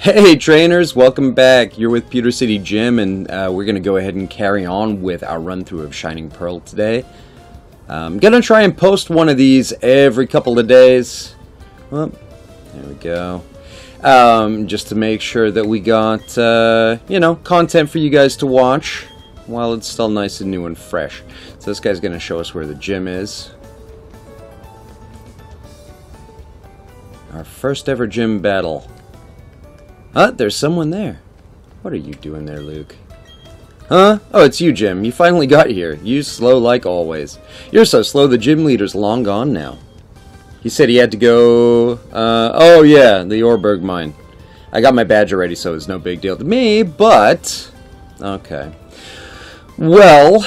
Hey trainers, welcome back. You're with Pewter City Jim, and uh, we're going to go ahead and carry on with our run through of Shining Pearl today. I'm going to try and post one of these every couple of days. Well, there we go. Um, just to make sure that we got, uh, you know, content for you guys to watch while it's still nice and new and fresh. So this guy's going to show us where the gym is. Our first ever gym battle. Huh? There's someone there. What are you doing there, Luke? Huh? Oh, it's you, Jim. You finally got here. You slow like always. You're so slow the gym leader's long gone now. He said he had to go... Uh, oh, yeah, the Oreburgh mine. I got my badge already, so it's no big deal to me, but... Okay. Well,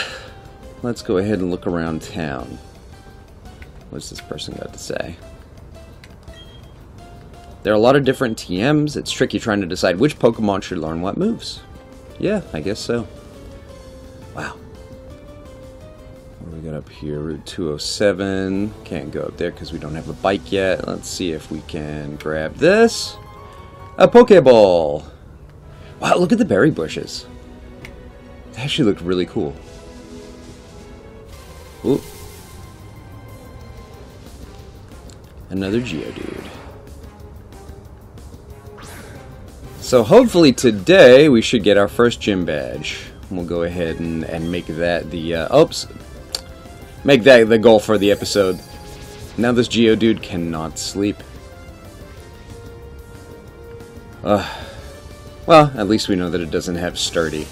let's go ahead and look around town. What's this person got to say? There are a lot of different TMs. It's tricky trying to decide which Pokemon should learn what moves. Yeah, I guess so. Wow. What do we got up here? Route 207. Can't go up there because we don't have a bike yet. Let's see if we can grab this. A Pokeball. Wow, look at the berry bushes. They actually look really cool. Ooh. Another Geodude. So hopefully today we should get our first gym badge. We'll go ahead and, and make that the, uh, oops, make that the goal for the episode. Now this Geodude cannot sleep. Uh, well, at least we know that it doesn't have sturdy.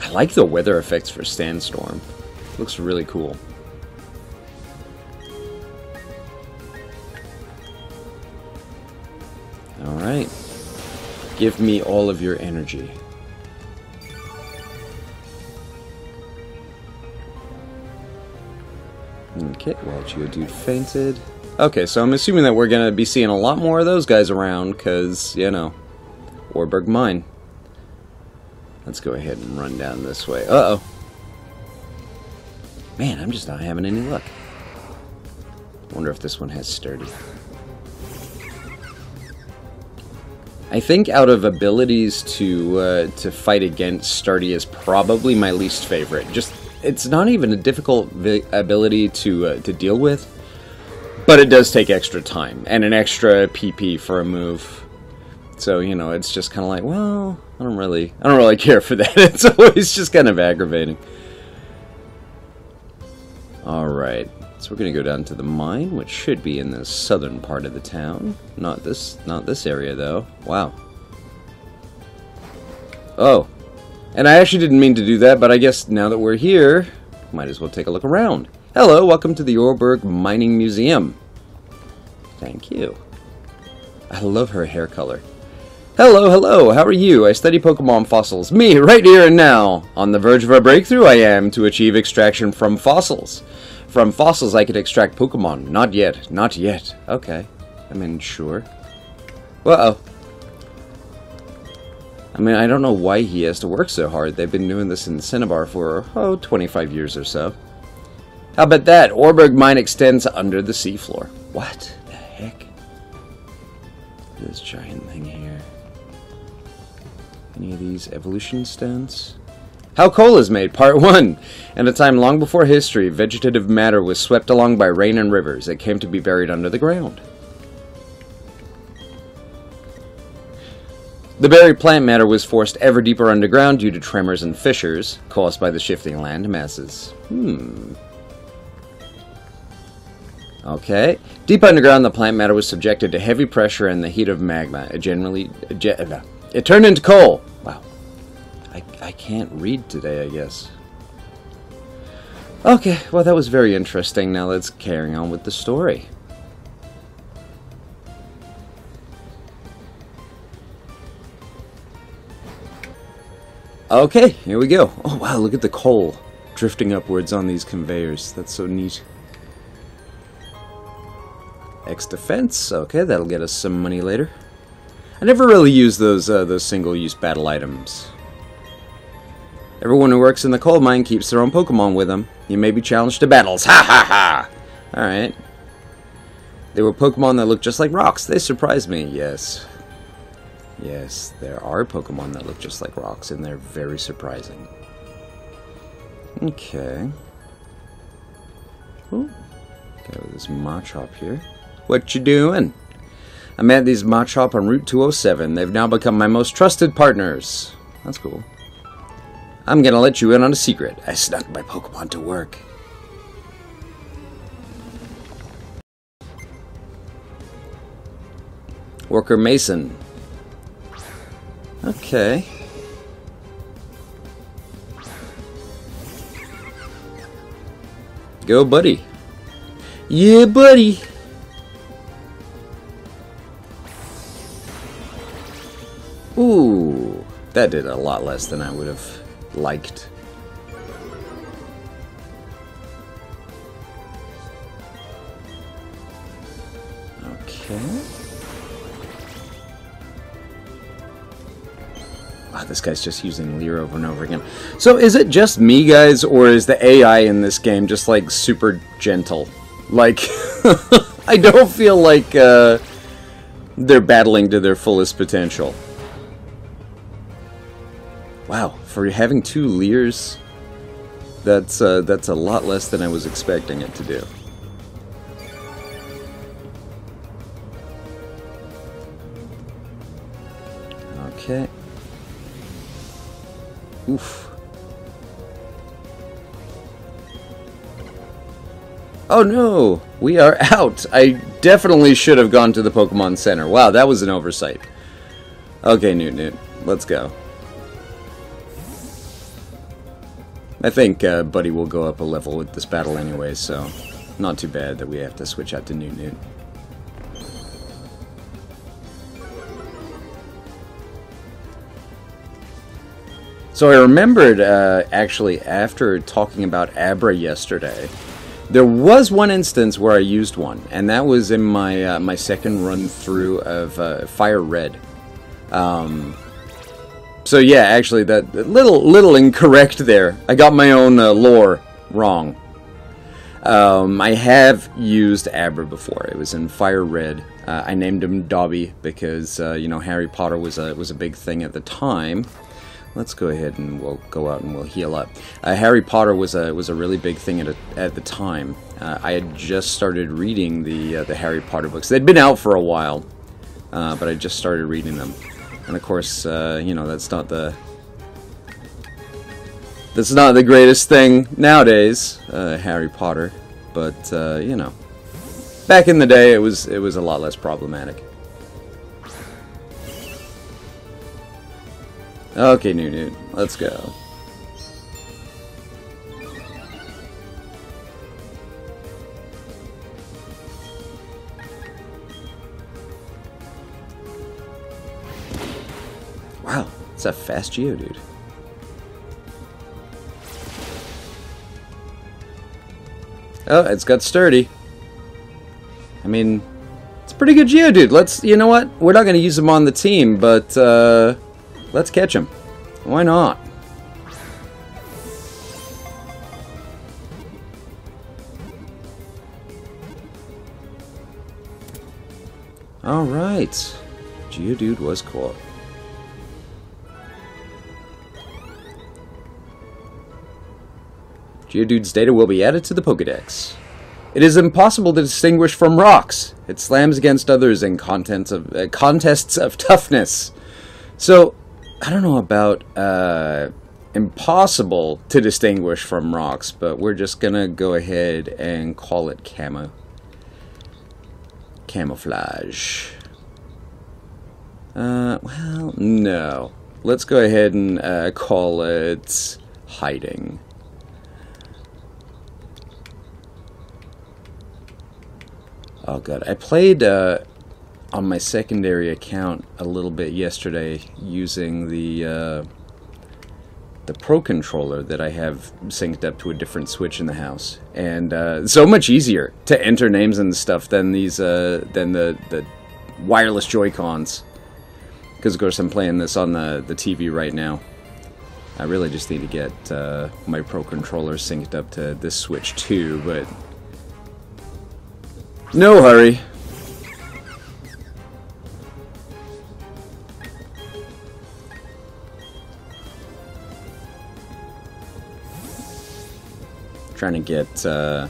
I like the weather effects for Sandstorm. Looks really cool. Alright. Give me all of your energy. Okay, well, Geodude fainted. Okay, so I'm assuming that we're going to be seeing a lot more of those guys around, because, you know, Oreburgh Mine. Let's go ahead and run down this way. Uh-oh. Man, I'm just not having any luck. wonder if this one has sturdy. I think out of abilities to uh, to fight against Sturdy is probably my least favorite. Just it's not even a difficult ability to uh, to deal with, but it does take extra time and an extra PP for a move. So you know, it's just kind of like, well, I don't really, I don't really care for that. It's always just kind of aggravating. All right. So we're going to go down to the mine, which should be in the southern part of the town. Not this, not this area, though. Wow. Oh. And I actually didn't mean to do that, but I guess now that we're here, might as well take a look around. Hello, welcome to the Oreburgh Mining Museum. Thank you. I love her hair color. Hello, hello, how are you? I study Pokemon fossils. Me, right here and now. On the verge of a breakthrough I am to achieve extraction from fossils. From fossils I could extract Pokemon. Not yet. Not yet. Okay. I mean, sure. Uh-oh. I mean, I don't know why he has to work so hard. They've been doing this in Cinnabar for, oh, 25 years or so. How about that? Oreburgh Mine extends under the seafloor. What the heck? This giant thing here. Any of these evolution stones? How Coal is Made, Part 1. In a time long before history, vegetative matter was swept along by rain and rivers. It came to be buried under the ground. The buried plant matter was forced ever deeper underground due to tremors and fissures caused by the shifting land masses. Hmm. Okay. Deep underground, the plant matter was subjected to heavy pressure and the heat of magma. It generally... It turned into coal. I, I can't read today, I guess. Okay, well that was very interesting. Now let's carry on with the story. Okay, here we go. Oh wow, look at the coal drifting upwards on these conveyors. That's so neat. X defense. Okay, that'll get us some money later. I never really use those uh, those single-use battle items. Everyone who works in the coal mine keeps their own Pokemon with them. You may be challenged to battles. Ha ha ha! Alright. They were Pokemon that looked just like rocks. They surprised me, yes. Yes, there are Pokemon that look just like rocks, and they're very surprising. Okay. Ooh. Got this Machop here. What you doing? I met these Machop on Route 207. They've now become my most trusted partners. That's cool. I'm gonna let you in on a secret. I snuck my Pokemon to work. Worker Mason. Okay. Go, buddy. Yeah, buddy. Ooh, that did a lot less than I would have liked. Okay. Wow, this guy's just using Leer over and over again. So is it just me, guys, or is the AI in this game just, like, super gentle? Like, I don't feel like uh, they're battling to their fullest potential. Wow, for having two Leers, that's, uh, that's a lot less than I was expecting it to do. Okay. Oof. Oh no! We are out! I definitely should have gone to the Pokemon Center. Wow, that was an oversight. Okay, Newt Newt. Let's go. I think uh, Buddy will go up a level with this battle anyway, so not too bad that we have to switch out to Newt Newt. So I remembered, uh, actually, after talking about Abra yesterday, there was one instance where I used one, and that was in my uh, my second run through of uh, Fire Red. Um, so yeah, actually, that little little incorrect there. I got my own uh, lore wrong. Um, I have used Abra before. It was in Fire Red. Uh, I named him Dobby because uh, you know Harry Potter was a was a big thing at the time. Let's go ahead and we'll go out and we'll heal up. Uh, Harry Potter was a was a really big thing at a, at the time. Uh, I had just started reading the uh, the Harry Potter books. They'd been out for a while, uh, but I just started reading them. And of course, uh, you know that's not the that's not the greatest thing nowadays, uh, Harry Potter. But you know, back in the day, it was it was a lot less problematic. Okay, Newt, let's go. It's a fast Geodude. Oh, it's got sturdy. I mean, it's a pretty good Geodude. Let's, you know what? We're not going to use him on the team, but, uh... Let's catch him. Why not? Alright. Geodude was caught. Geodude's data will be added to the Pokedex. It is impossible to distinguish from rocks. It slams against others in of, uh, contests of toughness. So, I don't know about uh, impossible to distinguish from rocks, but we're just gonna go ahead and call it camo. Camouflage. Uh, well, no. Let's go ahead and uh, call it hiding. Oh god, I played uh, on my secondary account a little bit yesterday using the uh, the Pro controller that I have synced up to a different switch in the house, and uh, so much easier to enter names and stuff than these uh, than the the wireless Joy Cons. Because of course I'm playing this on the the TV right now. I really just need to get uh, my Pro controller synced up to this switch too, but no hurry. Trying to get uh,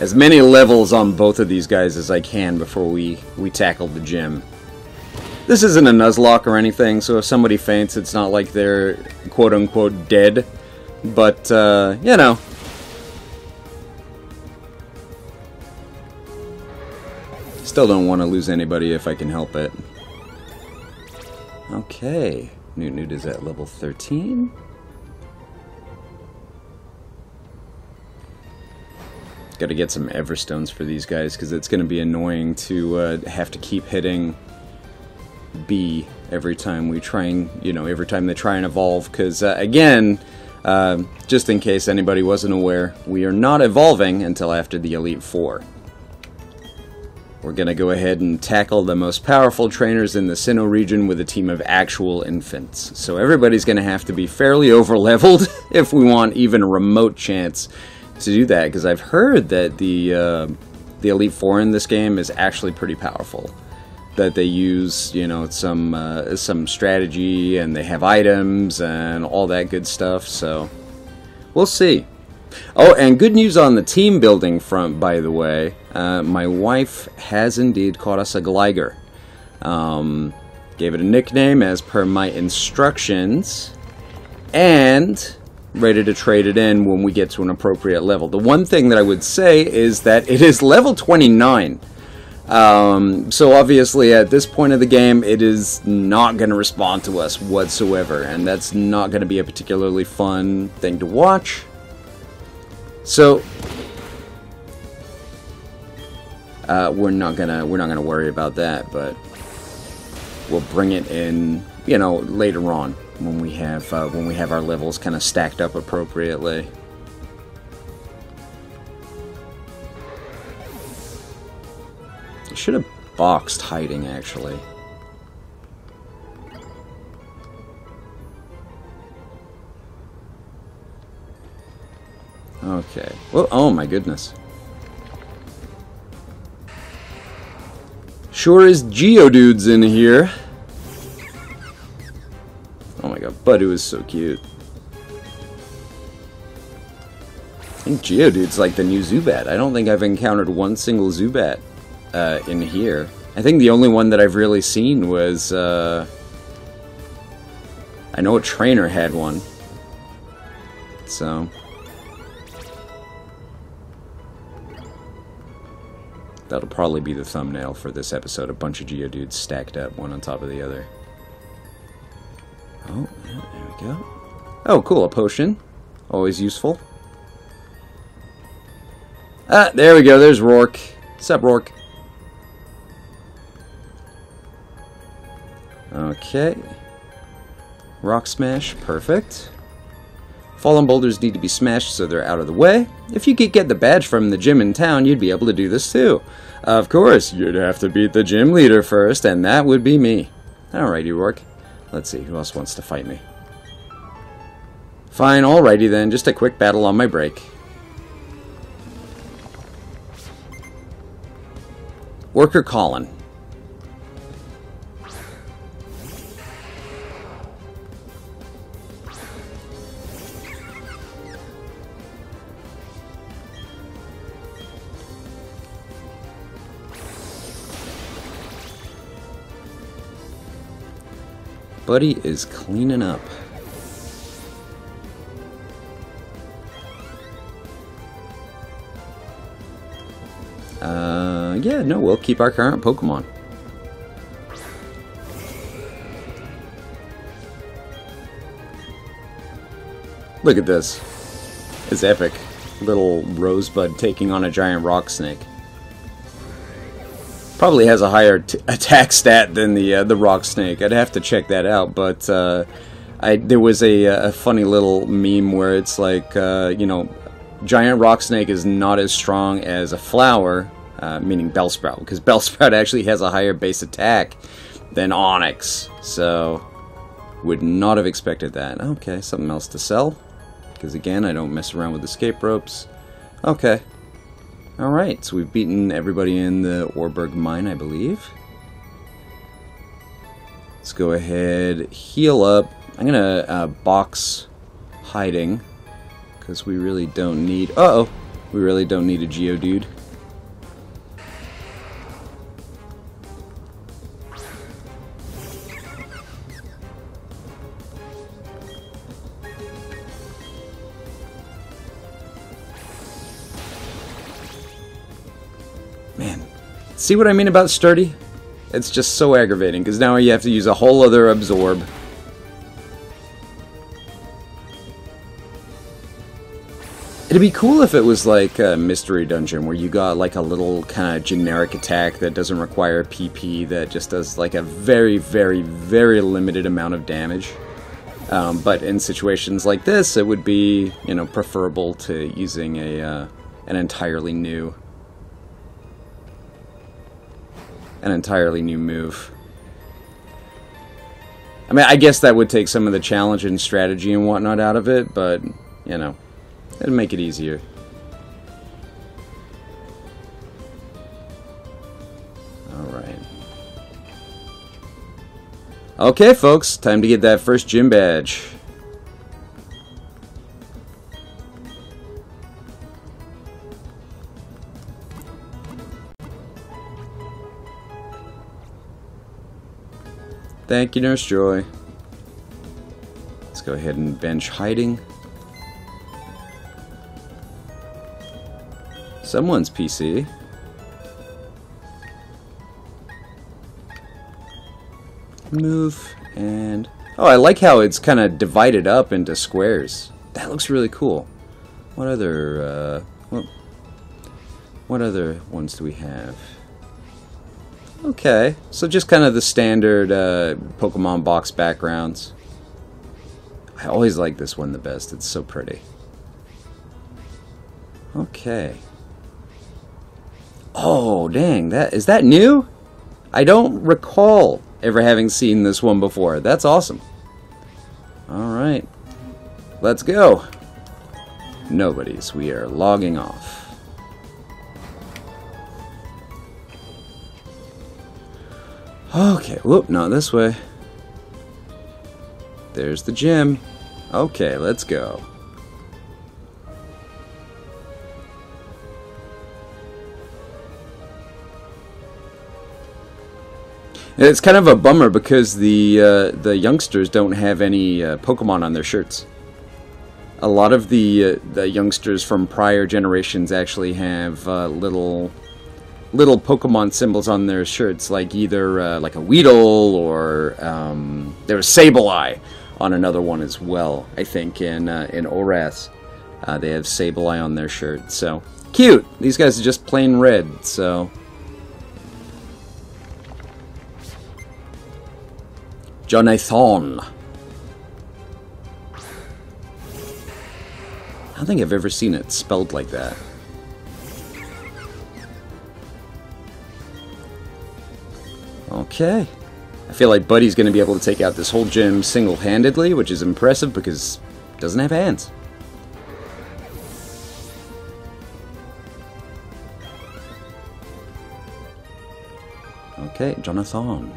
as many levels on both of these guys as I can before we, we tackle the gym. This isn't a Nuzlocke or anything, so if somebody faints, it's not like they're quote-unquote dead. But, uh, you know, Still don't want to lose anybody if I can help it. Okay. Newt Newt is at level 13. Got to get some Everstones for these guys because it's to be annoying to uh, have to keep hitting B every time we try and, you know, every time they try and evolve. Because, uh, again, uh, just in case anybody wasn't aware, we are not evolving until after the Elite Four. We're going to go ahead and tackle the most powerful trainers in the Sinnoh region with a team of actual infants. So everybody's going to have to be fairly over-leveled if we want even a remote chance to do that because I've heard that the uh, the Elite Four in this game is actually pretty powerful. That they use, you know, some uh, some strategy and they have items and all that good stuff. So we'll see. Oh, and good news on the team building front, by the way. Uh, my wife has indeed caught us a Gligar. Um, gave it a nickname as per my instructions. And ready to trade it in when we get to an appropriate level. The one thing that I would say is that it is level 29. Um, so obviously at this point of the game, it is not going to respond to us whatsoever, and that's not going to be a particularly fun thing to watch. So uh, we're not gonna we're not gonna worry about that, but we'll bring it in, you know, later on when we have uh, when we have our levels kind of stacked up appropriately. I should have boxed hiding actually. Okay. Well, oh my goodness. Sure is Geodudes in here. Oh my god, Budew is so cute. I think Geodude's like the new Zubat. I don't think I've encountered one single Zubat uh, in here. I think the only one that I've really seen was, uh, I know a trainer had one. So... probably be the thumbnail for this episode. A bunch of Geodudes stacked up, one on top of the other. Oh, yeah, there we go. Oh, cool, a potion. Always useful. Ah, there we go, there's Roark. What's up, Roark? Okay. Rock Smash, perfect. Fallen boulders need to be smashed so they're out of the way. If you could get the badge from the gym in town, you'd be able to do this too. Of course, you'd have to beat the gym leader first, and that would be me. Alrighty, Roark. Let's see, who else wants to fight me? Fine, alrighty then, just a quick battle on my break. Worker Colin. Buddy is cleaning up. Uh, yeah, no, we'll keep our current Pokemon. Look at this. It's epic. Little Rosebud taking on a giant rock snake. Probably has a higher attack stat than the uh, the rock snake. I'd have to check that out, but uh, I there was a, a, funny little meme where it's like uh, you know, giant rock snake is not as strong as a flower, uh, meaning Bellsprout, because Bellsprout actually has a higher base attack than Onix. So would not have expected that. Okay, something else to sell. Because again, I don't mess around with escape ropes. Okay, Alright, so we've beaten everybody in the Oreburgh mine, I believe. Let's go ahead, heal up. I'm gonna uh, box hiding, Because we really don't need... Uh oh We really don't need a Geodude. See what I mean about sturdy? It's just so aggravating, because now you have to use a whole other absorb. It'd be cool if it was like a mystery dungeon where you got like a little kind of generic attack that doesn't require PP that just does like a very, very, very limited amount of damage. Um, but in situations like this, it would be, you know, preferable to using a uh, an entirely new an entirely new move. I mean, I guess that would take some of the challenge and strategy and whatnot out of it, but, you know. It'll make it easier. Alright. Okay, folks. Time to get that first gym badge. Thank you, Nurse Joy. Let's go ahead and bench hiding. Someone's PC. Move and... Oh, I like how it's kind of divided up into squares. That looks really cool. What other, uh... What, what other ones do we have? Okay, so just kind of the standard uh, Pokemon box backgrounds. I always like this one the best. It's so pretty. Okay. Oh, dang. That is that new? I don't recall ever having seen this one before. That's awesome. All right. Let's go. Nobody's. We are logging off. Okay, whoop, not this way. There's the gym. Okay, let's go. It's kind of a bummer because the uh, the youngsters don't have any uh, Pokemon on their shirts. A lot of the uh, the youngsters from prior generations actually have uh, little little Pokemon symbols on their shirts, like either uh, like a Weedle or um, there's Sableye on another one as well. I think in uh, in ORAS they have Sableye on their shirt. So cute. These guys are just plain red. So Jonathan. I don't think I've ever seen it spelled like that. Okay. I feel like Buddy's going to be able to take out this whole gym single-handedly, which is impressive because he doesn't have hands. Okay, Jonathan.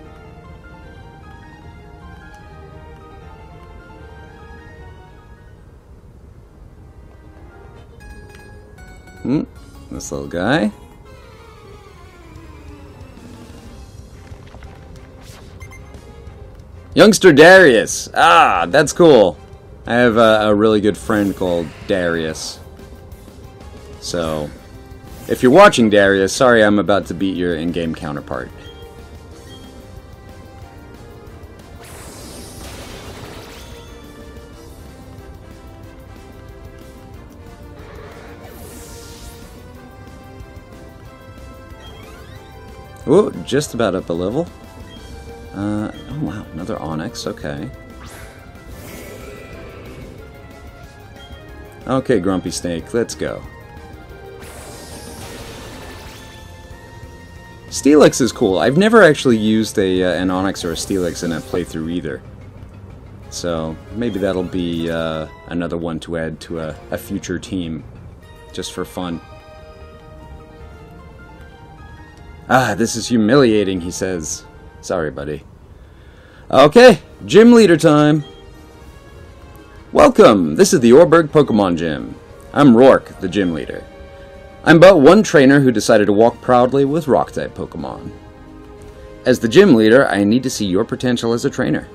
Hmm, this little guy. Youngster Darius! Ah, that's cool. I have a, a really good friend called Darius. So, if you're watching Darius, sorry I'm about to beat your in-game counterpart. Oh, just about up a level. Uh, oh wow, another Onix, okay. Okay, Grumpy Snake, let's go. Steelix is cool. I've never actually used a uh, an Onix or a Steelix in a playthrough either. So, maybe that'll be uh, another one to add to a, a future team, just for fun. Ah, this is humiliating, he says. Sorry, buddy. Okay, gym leader time. Welcome! This is the Oreburgh Pokemon Gym. I'm Roark, the gym leader. I'm but one trainer who decided to walk proudly with Rock-type Pokemon. As the gym leader, I need to see your potential as a trainer.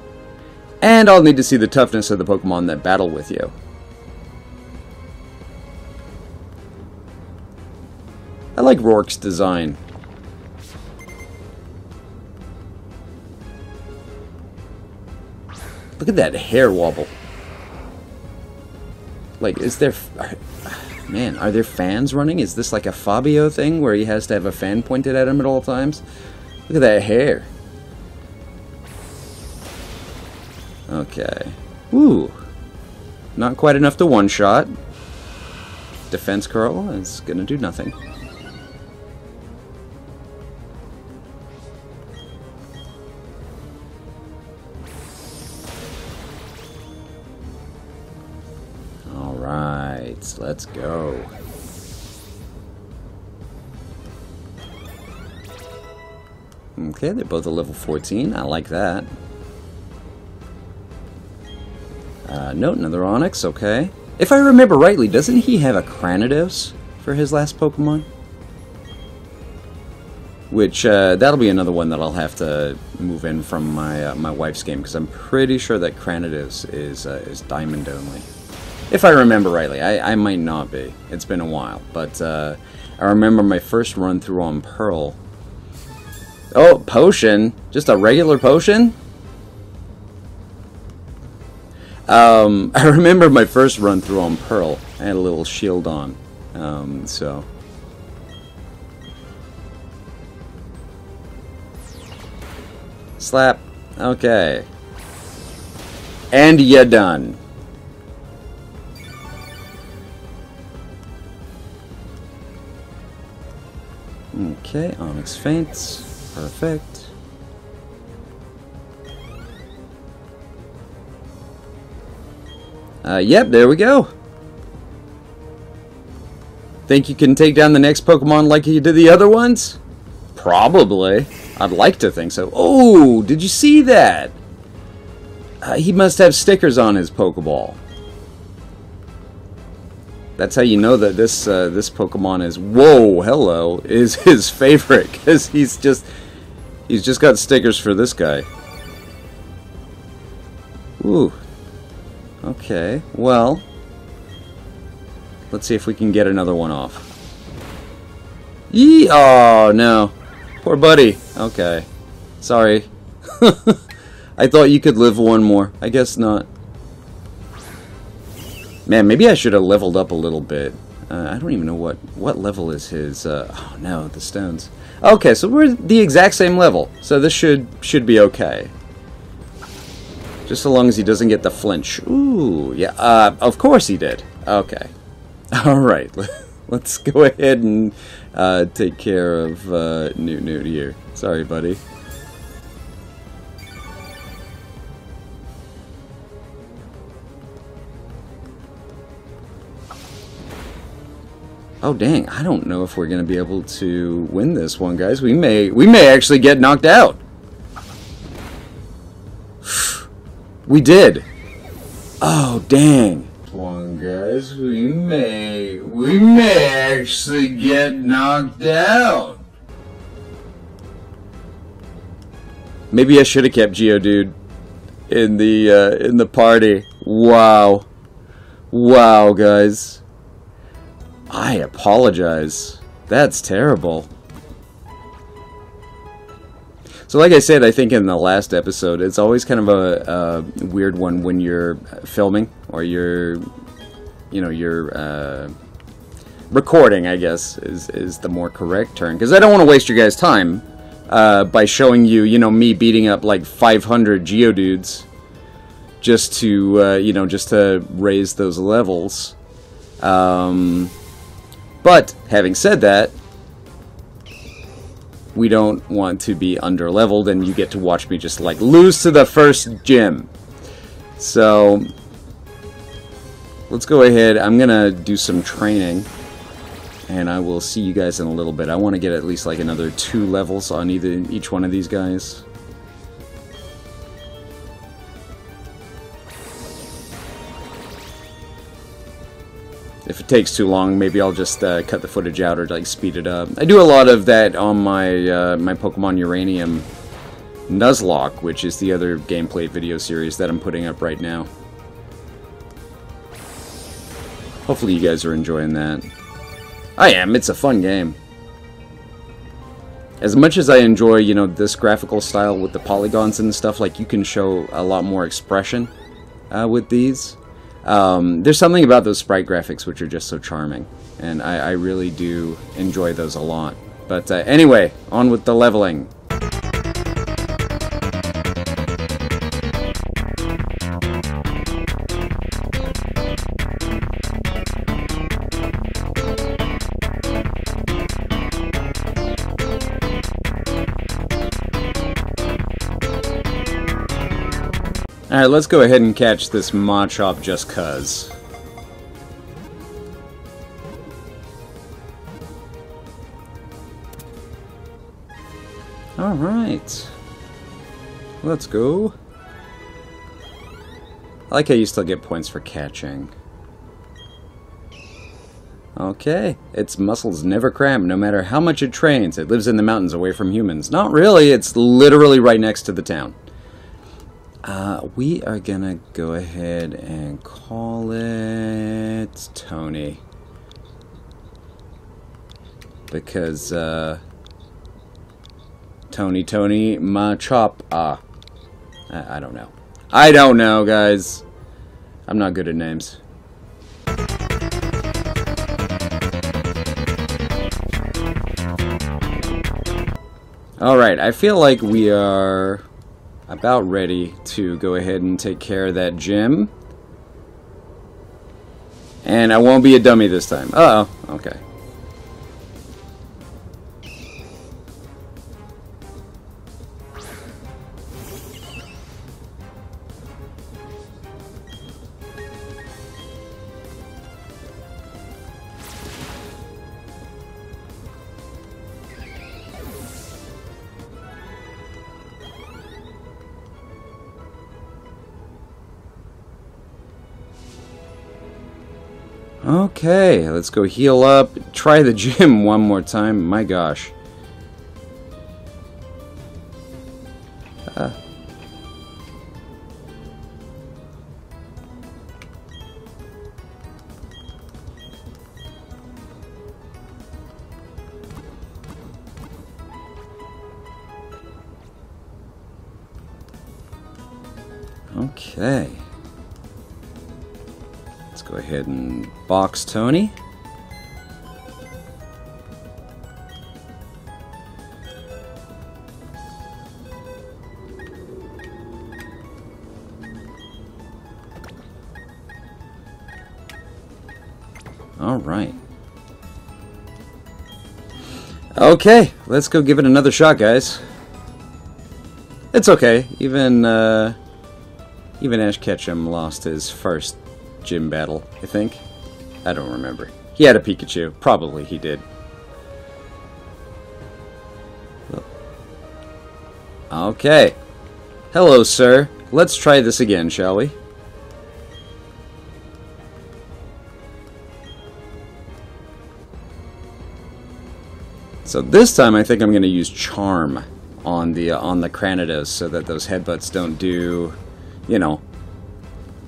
And I'll need to see the toughness of the Pokemon that battle with you. I like Roark's design. Look at that hair wobble. Like, is there... Man, are there fans running? Is this like a Fabio thing where he has to have a fan pointed at him at all times? Look at that hair. Okay. Woo. Not quite enough to one-shot. Defense curl is gonna do nothing. Let's go. Okay, they're both a level 14. I like that. Uh, note another Onix, okay. If I remember rightly, doesn't he have a Cranidos for his last Pokemon? Which, uh, that'll be another one that I'll have to move in from my uh, my wife's game, because I'm pretty sure that Cranidos is, uh, is Diamond only. If I remember rightly. I, I might not be. It's been a while. But, uh, I remember my first run through on Pearl Oh, potion. Just a regular potion? Um, I remember my first run through on Pearl. I had a little shield on. Um, so... Slap. Okay. And you're done. Okay, Onix faints. Perfect. Uh, yep, there we go. Think you can take down the next Pokemon like you did the other ones? Probably. I'd like to think so. Oh, did you see that? Uh, he must have stickers on his Pokeball. That's how you know that this uh, this Pokemon is whoa hello is his favorite because he's just He's just got stickers for this guy. Ooh. Okay, well. Let's see if we can get another one off. Yee! Oh, no. Poor buddy. Okay. Sorry. I thought you could live one more. I guess not. Man, maybe I should have leveled up a little bit. Uh, I don't even know what what level is his. Uh, oh no, the stones. Okay, so we're the exact same level, so this should should be okay. Just so long as he doesn't get the flinch. Ooh, yeah. Uh, of course he did. Okay. All right. Let's go ahead and uh, take care of uh, Newt Newt here. Sorry, buddy. Oh dang, I don't know if we're gonna be able to win this one, guys. We may we may actually get knocked out. we did. Oh dang. One guys, we may we may actually get knocked out. Maybe I should have kept Geodude in the uh, in the party. Wow. Wow, guys. I apologize. That's terrible. So like I said, I think in the last episode, it's always kind of a, a weird one when you're filming or you're, you know, you're uh, recording, I guess, is, is the more correct term. Because I don't want to waste your guys' time uh, by showing you, you know, me beating up like 500 Geodudes just to, uh, you know, just to raise those levels. Um, but, having said that, we don't want to be under-leveled, and you get to watch me just, like, lose to the first gym. So, let's go ahead. I'm going to do some training, and I will see you guys in a little bit. I want to get at least, like, another two levels on either each one of these guys. If it takes too long, maybe I'll just uh, cut the footage out or like speed it up. I do a lot of that on my uh, my Pokemon Uranium Nuzlocke, which is the other gameplay video series that I'm putting up right now. Hopefully you guys are enjoying that. I am, it's a fun game. As much as I enjoy, you know, this graphical style with the polygons and stuff, like, you can show a lot more expression uh, with these. Um, there's something about those sprite graphics which are just so charming, and I, I really do enjoy those a lot. But uh, anyway, on with the leveling. Alright, let's go ahead and catch this Machop just cuz. Alright. Let's go. I like how you still get points for catching. Okay, its muscles never cramp no matter how much it trains. It lives in the mountains away from humans. Not really, it's literally right next to the town. Uh, we are gonna go ahead and call it Tony. Because, uh, Tony, Tony, ma chop, ah. I, I don't know. I don't know, guys. I'm not good at names. Alright, I feel like we are about ready to go ahead and take care of that gym. And I won't be a dummy this time. Uh oh okay. Okay, let's go heal up. Try the gym one more time. My gosh. Uh. Okay go ahead and box Tony. Alright. Okay, let's go give it another shot, guys. It's okay. Even, uh, even Ash Ketchum lost his first gym battle, I think. I don't remember. He had a Pikachu. Probably he did. Okay. Hello, sir. Let's try this again, shall we? So this time I think I'm going to use Charm on the uh, on the Cranidos so that those headbutts don't do, you know,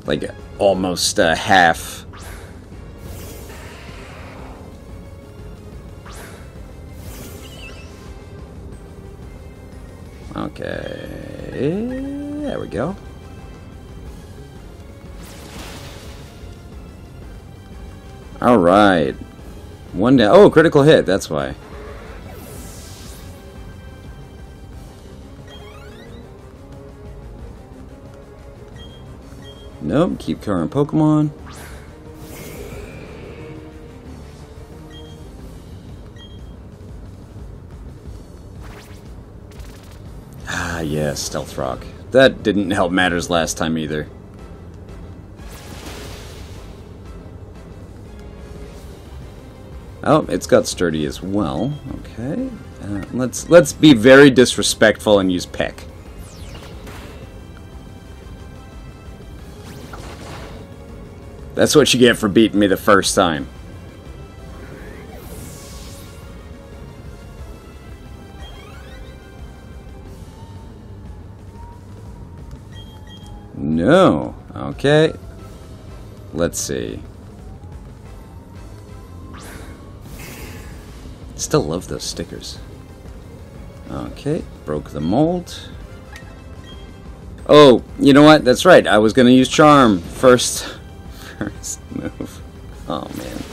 like almost uh, half. Okay, there we go. All right, one down. Oh, critical hit. That's why. Nope, keep current Pokemon. Ah, yes, Stealth Rock. That didn't help matters last time either. Oh, it's got sturdy as well. Okay, uh, let's let's be very disrespectful and use peck. That's what you get for beating me the first time. No. Okay. Let's see. Still love those stickers. Okay, broke the mold. Oh, you know what? That's right. I was going to use charm first. Move. Oh, man.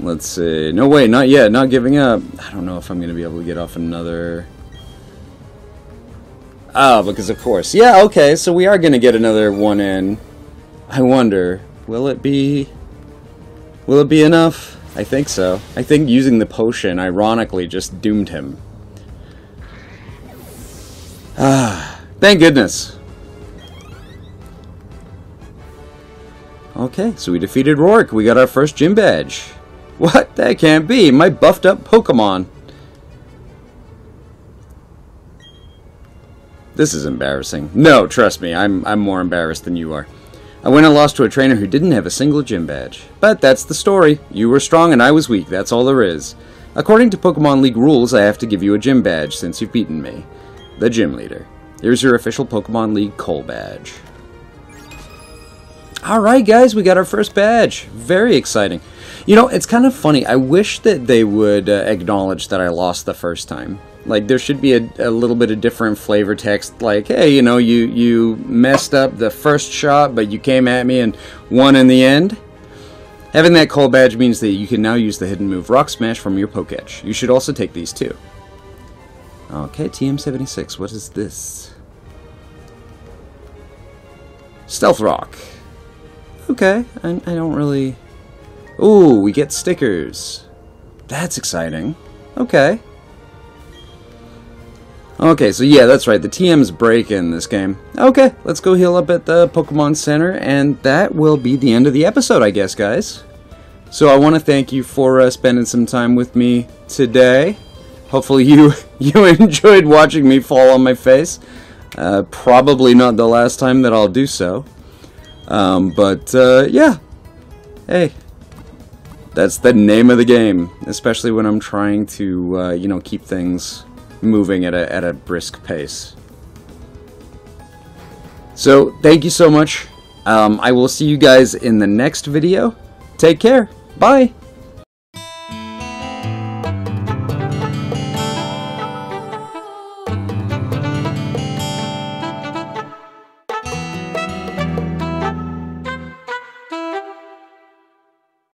Let's see. No, way, not yet. Not giving up. I don't know if I'm going to be able to get off another... Oh, because of course. Yeah, okay, so we are going to get another one in. I wonder, will it be... Will it be enough? I think so. I think using the potion, ironically, just doomed him. Ah, thank goodness. Okay, so we defeated Roark. We got our first gym badge. What? That can't be. My buffed up Pokemon. This is embarrassing. No, trust me, I'm, I'm more embarrassed than you are. I went and lost to a trainer who didn't have a single gym badge. But that's the story. You were strong and I was weak, that's all there is. According to Pokemon League rules, I have to give you a gym badge since you've beaten me. The Gym Leader. Here's your official Pokemon League Coal badge. Alright guys, we got our first badge. Very exciting. You know, it's kind of funny. I wish that they would uh, acknowledge that I lost the first time. Like, there should be a, a, little bit of different flavor text, like, hey, you know, you, you messed up the first shot, but you came at me and won in the end. Having that coal badge means that you can now use the hidden move Rock Smash from your Poketch. You should also take these too. Okay, TM76, what is this? Stealth Rock. Okay, I, I don't really... Ooh, we get stickers. That's exciting. Okay. Okay, so yeah, that's right. The TM's break in this game. Okay, let's go heal up at the Pokemon Center, and that will be the end of the episode, I guess, guys. So I want to thank you for uh, spending some time with me today. Hopefully you you enjoyed watching me fall on my face. Uh, probably not the last time that I'll do so. Um, but uh, yeah, hey, that's the name of the game, especially when I'm trying to, uh, you know, keep things moving at a, at a brisk pace. So, thank you so much. Um, I will see you guys in the next video. Take care. Bye.